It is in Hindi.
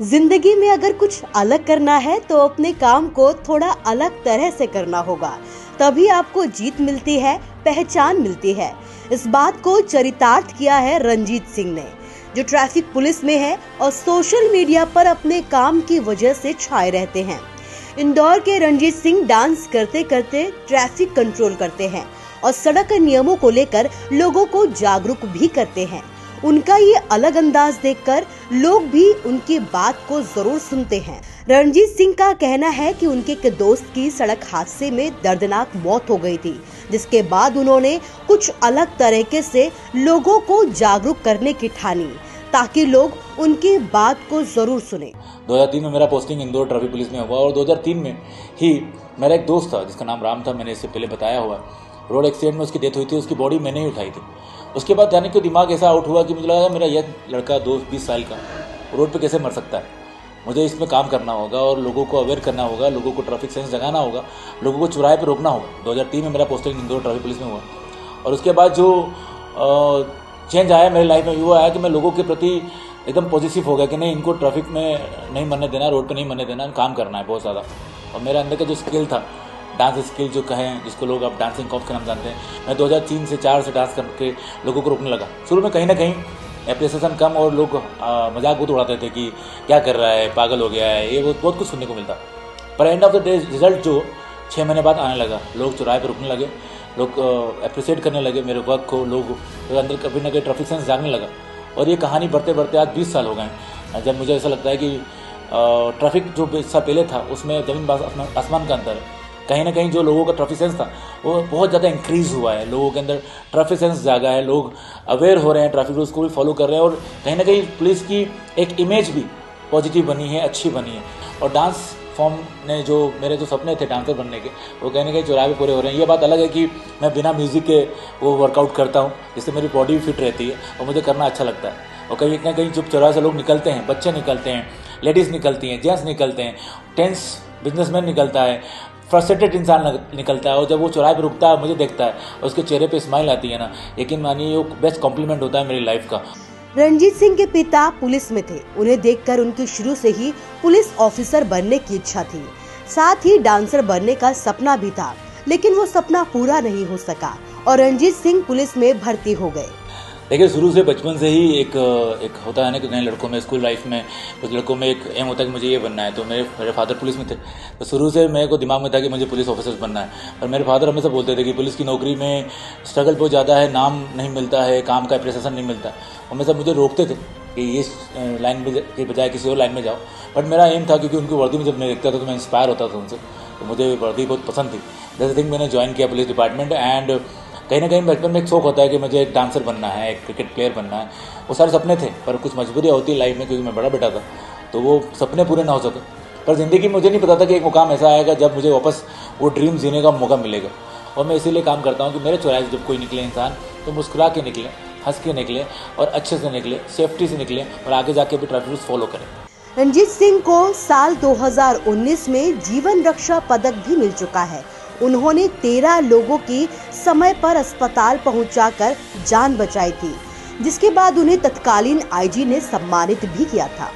ज़िंदगी में अगर कुछ अलग करना है तो अपने काम को थोड़ा अलग तरह से करना होगा। तभी आपको जीत मिलती है, पहचान मिलती है। इस बात को चरितार्थ किया है रंजीत सिंह ने, जो ट्रैफ़िक पुलिस में है और सोशल मीडिया पर अपने काम की वजह से छाए रहते हैं। इंदौर के रंजीत सिंह डांस करते करते ट्रैफ़िक कंट्रोल करते हैं और सड़क नियमों को लेकर लोगों को जागरूक भी करते हैं। उनका ये अलग अंदाज देखकर लोग भी उनकी बात को ज़रूर सुनते हैं। रणजीत सिंह का कहना है कि उनके एक दोस्त की सड़क हादसे में दर्दनाक मौत हो गई थी, जिसके बाद उन्होंने कुछ अलग तरीके से लोगों को जागरूक करने की ठानी। ताकि लोग उनकी बात को ज़रूर सुने। 2003 में मेरा पोस्टिंग इंदौर ट्रैफ़िक पुलिस में हुआ और 2003 में ही मेरा एक दोस्त था, जिसका नाम राम था, मैंने इससे पहले बताया हुआ रोड एक्सीडेंट में उसकी डेथ हुई थी, उसकी बॉडी मैंने ही उठाई थी। उसके बाद जाने को दिमाग ऐसा आउट हुआ कि मुझे लगा मेरा यह लड़का दोस्त बीस साल का रोड पर कैसे मर सकता है। मुझे इसमें काम करना होगा और लोगों को अवेयर करना होगा, लोगों को ट्रैफ़िक सेंस जगाना होगा, लोगों को चुराहे पर रोकना होगा। 2003 में मेरा पोस्टिंग इंदौर ट्रैफ़िक पुलिस में हुआ। और उसके बाद जो चेंज आया मेरी लाइफ में, वो आया कि मैं लोगों के प्रति एकदम पॉजिटिव हो गया कि नहीं, इनको ट्रैफ़िक में नहीं मरने देना रोड पे नहीं मरने देना काम करना है बहुत ज़्यादा। और मेरे अंदर का जो स्किल था डांस स्किल जो कहें, जिसको लोग अब डांसिंग कॉप के नाम जानते हैं, मैं 2003 से चार से डांस करके लोगों को रोकने लगा। शुरू में कहीं ना कहीं एप्रिसिएशन कम और लोग मज़ाक बहुत उड़ाते थे कि क्या कर रहा है, पागल हो गया है, ये बहुत बहुत कुछ सुनने को मिलता। पर end of the day result जो छः महीने बाद आने लगा, लोग चौराहे पर रुकने लगे। लोग अप्रिसिएट करने लगे मेरे वर्क को, लोग अंदर कभी ना कभी ट्रैफ़िक सेंस जागने लगा। और ये कहानी बढ़ते बढ़ते आज बीस साल हो गए जब मुझे ऐसा लगता है कि ट्रैफ़िक जो साल पहले था, उसमें ज़मीन आसमान का अंतर है कहीं ना कहीं जो लोगों का ट्रैफ़िक सेंस था, वो बहुत ज़्यादा इंक्रीज हुआ है। लोगों के अंदर ट्रैफ़िक सेंस जागा है, लोग अवेयर हो रहे हैं ट्रैफ़िक रूल्स को भी फॉलो कर रहे हैं और कहीं ना कहीं पुलिस की एक इमेज भी पॉजिटिव बनी है, अच्छी बनी है। और डांस फॉर्म ने जो मेरे जो सपने थे डांसर बनने के, वो कहने के चौराहे पूरे हो रहे हैं। ये बात अलग है कि मैं बिना म्यूज़िक के वो वर्कआउट करता हूँ जिससे मेरी बॉडी भी फिट रहती है और मुझे करना अच्छा लगता है। और कहीं ना कहीं जब चौराहे से लोग निकलते हैं, बच्चे निकलते हैं लेडीज़ निकलती हैं जेंट्स निकलते हैं टेंस बिजनेसमैन निकलता है फ्रस्ट्रेटेड इंसान निकलता है और जब वो चौराहे पर रुकता है, मुझे देखता है उसके चेहरे पे स्माइल आती है ना, यकीन मानिए वो बेस्ट कॉम्प्लीमेंट होता है मेरी लाइफ का। रणजीत सिंह के पिता पुलिस में थे। उन्हें देखकर उनकी शुरू से ही पुलिस ऑफिसर बनने की इच्छा थी। साथ ही डांसर बनने का सपना भी था, लेकिन वो सपना पूरा नहीं हो सका और रंजीत सिंह पुलिस में भर्ती हो गए। देखिए, शुरू से बचपन से ही एक एक होता है ना कि नए लड़कों में, स्कूल लाइफ में, कुछ लड़कों में एक एम होता है कि मुझे ये बनना है तो मेरे मेरे फादर पुलिस में थे। तो शुरू से मेरे को दिमाग में था कि मुझे पुलिस ऑफिसर बनना है। और मेरे फादर हमेशा बोलते थे कि पुलिस की नौकरी में स्ट्रगल बहुत ज़्यादा है, नाम नहीं मिलता है, काम का अप्रिसिएशन नहीं मिलता। हमेशा मुझे रोकते थे कि इस लाइन के बजाय किसी और लाइन में जाओ। बट मेरा एम था क्योंकि उनकी वर्दी में जब मैं देखता था तो मैं इंस्पायर होता था उनसे। तो मुझे वर्दी बहुत पसंद थी। जैसे थिंक मैंने ज्वाइन किया पुलिस डिपार्टमेंट एंड कहीं ना कहीं बचपन में एक शौक होता है कि मुझे एक डांसर बनना है, एक क्रिकेट प्लेयर बनना है। वो सारे सपने थे, पर कुछ मजबूरियाँ होती लाइफ में क्योंकि मैं बड़ा बेटा था तो वो सपने पूरे ना हो सके। पर ज़िंदगी में मुझे नहीं पता था कि एक मुकाम ऐसा आएगा जब मुझे वापस वो ड्रीम जीने का मौका मिलेगा। और मैं इसीलिए काम करता हूँ कि मेरे चौराहे जब कोई निकले इंसान तो मुस्कुरा के निकले, हंस के निकले और अच्छे से निकले सेफ्टी से निकले और आगे जाके भी ट्रैफ़िक रूल्स फॉलो करें। रंजीत सिंह को साल 2019 में जीवन रक्षा पदक भी मिल चुका है। उन्होंने तेरह लोगों की समय पर अस्पताल पहुंचाकर जान बचाई थी, जिसके बाद उन्हें तत्कालीन आईजी ने सम्मानित भी किया था।